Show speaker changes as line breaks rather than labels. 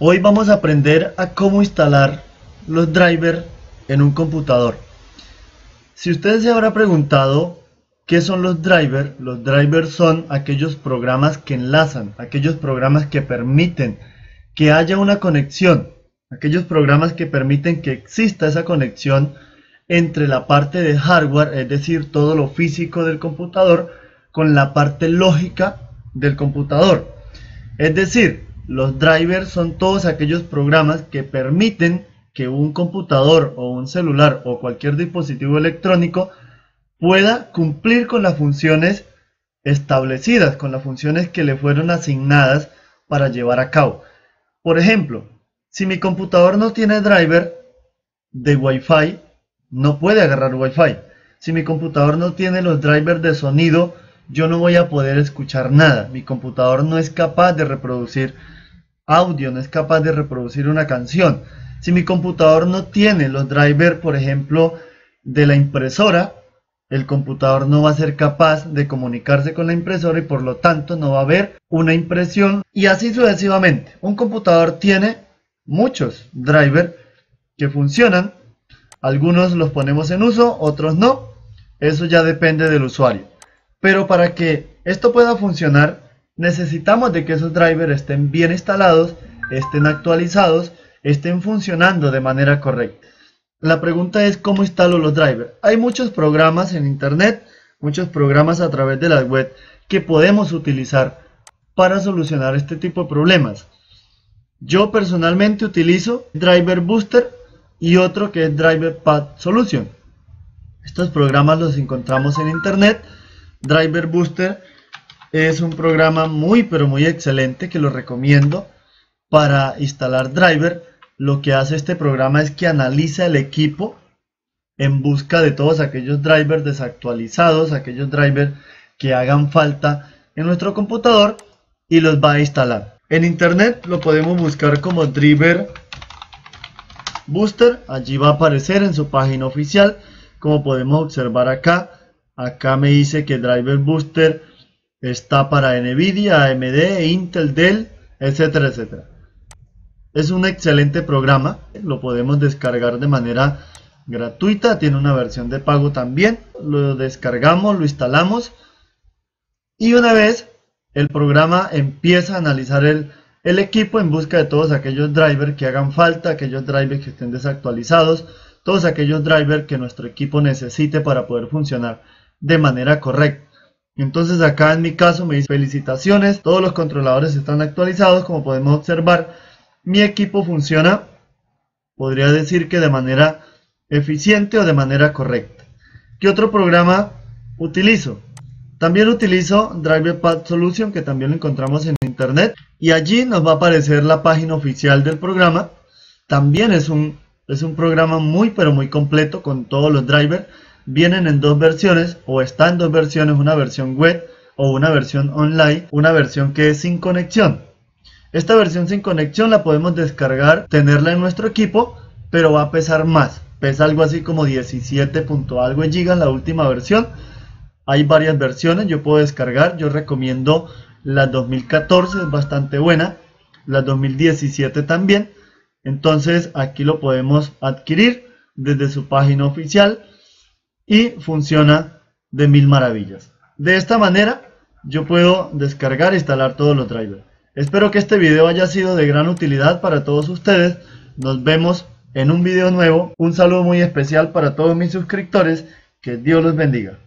Hoy vamos a aprender a cómo instalar los drivers en un computador. Si ustedes se habrá preguntado qué son los drivers, los drivers son aquellos programas que enlazan, aquellos programas que permiten que haya una conexión, aquellos programas que permiten que exista esa conexión entre la parte de hardware, es decir, todo lo físico del computador, con la parte lógica del computador. Es decir, los drivers son todos aquellos programas que permiten que un computador o un celular o cualquier dispositivo electrónico pueda cumplir con las funciones establecidas, con las funciones que le fueron asignadas para llevar a cabo. Por ejemplo, si mi computador no tiene driver de Wi-Fi, no puede agarrar Wi-Fi. Si mi computador no tiene los drivers de sonido, yo no voy a poder escuchar nada. Mi computador no es capaz de reproducir audio, no es capaz de reproducir una canción. Si mi computador no tiene los drivers, por ejemplo, de la impresora, el computador no va a ser capaz de comunicarse con la impresora y por lo tanto no va a haber una impresión y así sucesivamente. Un computador tiene muchos drivers que funcionan, algunos los ponemos en uso, otros no, eso ya depende del usuario. Pero para que esto pueda funcionar necesitamos de que esos drivers estén bien instalados, estén actualizados, estén funcionando de manera correcta. La pregunta es cómo instalo los drivers. Hay muchos programas en internet, muchos programas a través de la web que podemos utilizar para solucionar este tipo de problemas. Yo personalmente utilizo Driver Booster y otro que es Driver Pad Solution. Estos programas los encontramos en internet. Driver Booster es un programa muy pero muy excelente que lo recomiendo para instalar driver. Lo que hace este programa es que analiza el equipo en busca de todos aquellos drivers desactualizados, aquellos drivers que hagan falta en nuestro computador y los va a instalar. En internet lo podemos buscar como driver booster, allí va a aparecer en su página oficial, como podemos observar acá, acá me dice que driver booster Está para Nvidia, AMD, Intel, Dell, etcétera, etcétera. Es un excelente programa, lo podemos descargar de manera gratuita, tiene una versión de pago también. Lo descargamos, lo instalamos y una vez el programa empieza a analizar el, el equipo en busca de todos aquellos drivers que hagan falta, aquellos drivers que estén desactualizados, todos aquellos drivers que nuestro equipo necesite para poder funcionar de manera correcta. Entonces acá en mi caso me dice felicitaciones, todos los controladores están actualizados, como podemos observar, mi equipo funciona, podría decir que de manera eficiente o de manera correcta. ¿Qué otro programa utilizo? También utilizo DriverPad Solution, que también lo encontramos en internet, y allí nos va a aparecer la página oficial del programa. También es un, es un programa muy pero muy completo con todos los drivers vienen en dos versiones o está en dos versiones, una versión web o una versión online, una versión que es sin conexión. Esta versión sin conexión la podemos descargar, tenerla en nuestro equipo, pero va a pesar más. Pesa algo así como 17. algo gigas la última versión. Hay varias versiones, yo puedo descargar, yo recomiendo la 2014, es bastante buena, la 2017 también. Entonces aquí lo podemos adquirir desde su página oficial y funciona de mil maravillas. De esta manera yo puedo descargar e instalar todos los drivers. Espero que este video haya sido de gran utilidad para todos ustedes. Nos vemos en un video nuevo. Un saludo muy especial para todos mis suscriptores. Que Dios los bendiga.